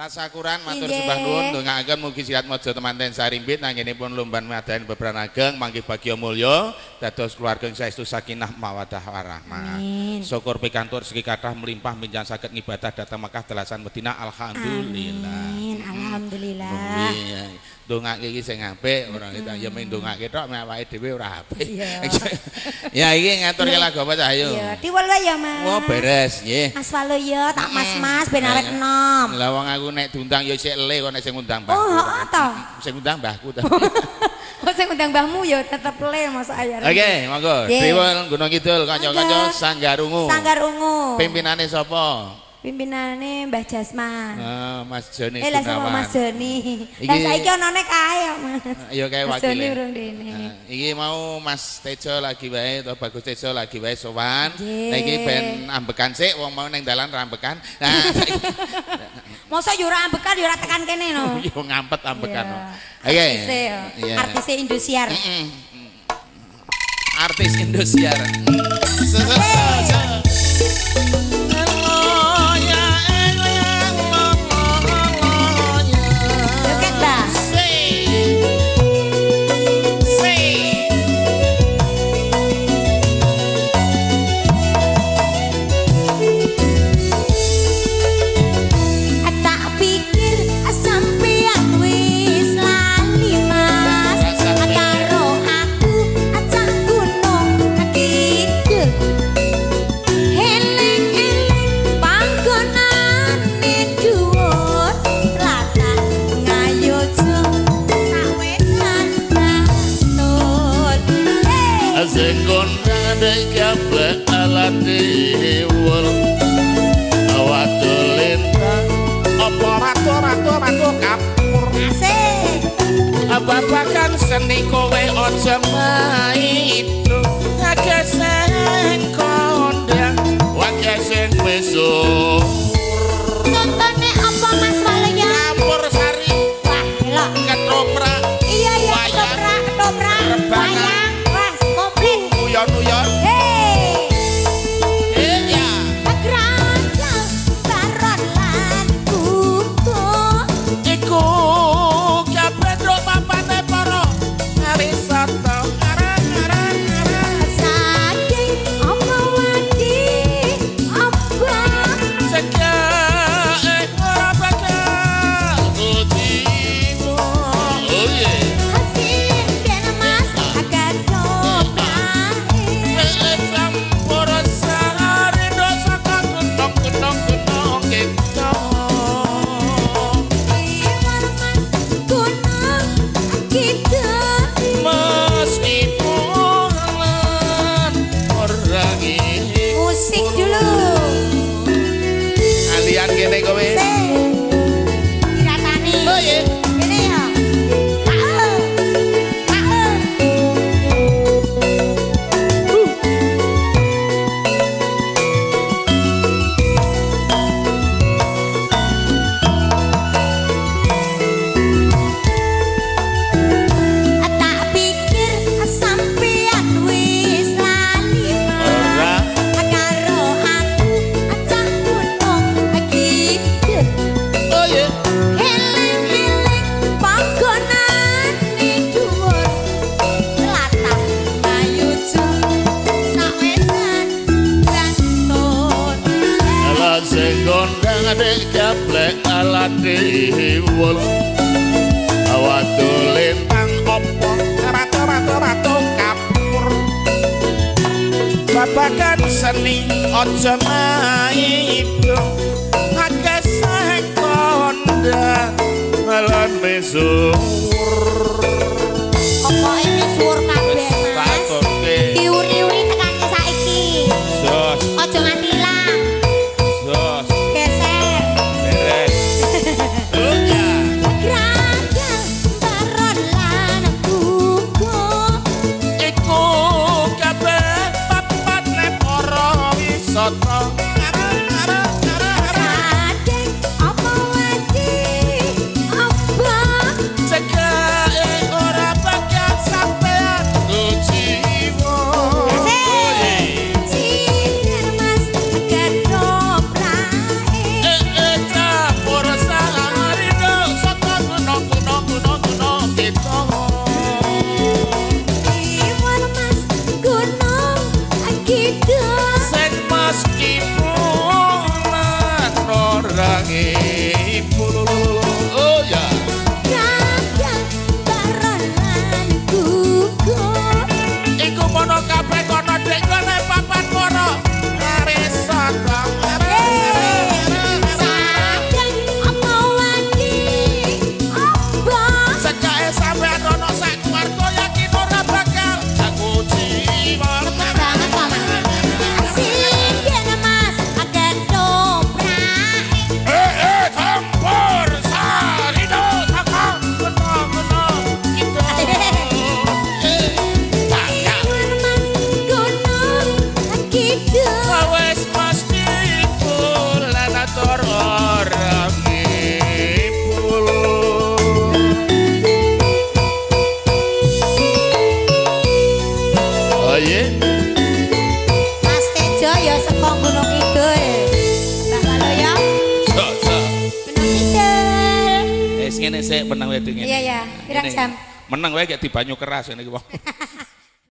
Tasakuran matur sembah nuwun ndongaaken mugi sihat mojo temanten sarimbi nanggenipun lumban madahan beberan ageng mangke bagya mulya dados keluarga saestu sakinah mawaddah warahmah. Syukur pikantur segi kathah melimpah minjan saged ngibadah dhateng Makkah dalasan Madinah alhamdulillah. Amin. Alhamdulillah. Ndongake iki sing apik ora kita ya mung ndongake tok mek awake dhewe ora apik. Iya. ya iki ngaturke lagu apa cah ayo. Ya, Mas. Oh beres nggih. Mas Walu ya, tak Mm-mm. mas-mas ben Iya. enom. Lah wong aku nek diundang ya sik le kok nek sing ngundang mbahku. Oh, heeh to. Sing ngundang mbahku to. Oh, sing undang mbahmu ya tetep le masa ayar. Oke, monggo. Triwul Gunung Kidul kanca-kanca Monggo. Sanggarungu. Sanggar Ungu. Pimpinane sapa? Pimpinane Mbah Jasman. Ah, Mas Joni Eh lah sama. Mas Joni. Lah Iki- saiki onone kae ya, Mas. Ya kae Mas Joni wakile. urung dene. Nah, iki mau Mas Tejo lagi wae atau Bagus Tejo lagi wae sowan. Nah iki ben ambekan sik wong mau ning dalan ra ambekan. Nah, Mosok yo ora ambekan yo ora tekan kene no. yo ngampet ambekan. Oke. Artise Indosiar. Artis Indosiar. Se- Alate Apa ratu ratu ratu kapur? Asik! Ababakan seni kowe ojo maitu Ala segondang ada gaple alate wol Awatu lintang opo? Ratu-ratu-ratu kapur. Babagan seni ojo maido ngageseng kondang Malan mesum Sek pas kipu Nang Mas Tejo ya saka Gunung Kidul. Mbak Lalo ya so so Gunung Kidul. Eh, ngene sik menang wedhe ngene. Iya ya, pirang jam? Menang wae kayak di banyu keras ngene iki wong.